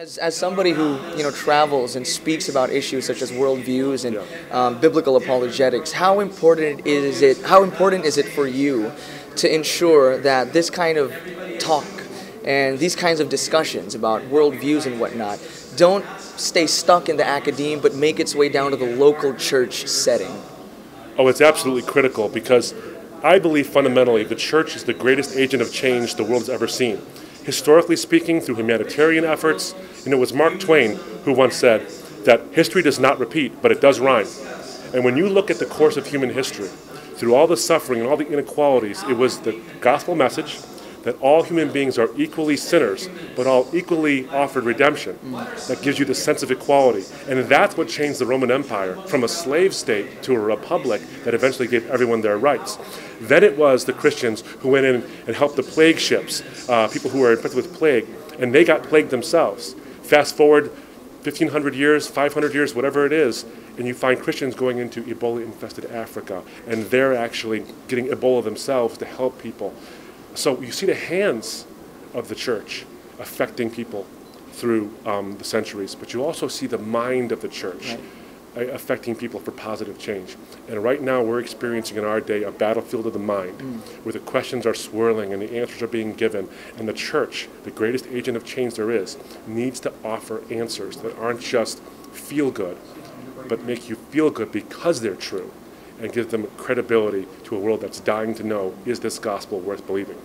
As, as somebody who you know travels and speaks about issues such as worldviews and um, biblical apologetics, how important is it? How important is it for you to ensure that this kind of talk and these kinds of discussions about worldviews and whatnot don't stay stuck in the academe, but make its way down to the local church setting? Oh, it's absolutely critical because I believe fundamentally the church is the greatest agent of change the world has ever seen historically speaking, through humanitarian efforts. And it was Mark Twain who once said that history does not repeat, but it does rhyme. And when you look at the course of human history, through all the suffering and all the inequalities, it was the gospel message that all human beings are equally sinners, but all equally offered redemption. That gives you the sense of equality. And that's what changed the Roman Empire from a slave state to a republic that eventually gave everyone their rights. Then it was the Christians who went in and helped the plague ships, uh, people who were infected with plague, and they got plagued themselves. Fast forward 1500 years, 500 years, whatever it is, and you find Christians going into Ebola infested Africa, and they're actually getting Ebola themselves to help people. So you see the hands of the church affecting people through um, the centuries, but you also see the mind of the church right. affecting people for positive change. And right now, we're experiencing in our day a battlefield of the mind mm. where the questions are swirling and the answers are being given. And the church, the greatest agent of change there is, needs to offer answers that aren't just feel good, but make you feel good because they're true and give them credibility to a world that's dying to know is this gospel worth believing?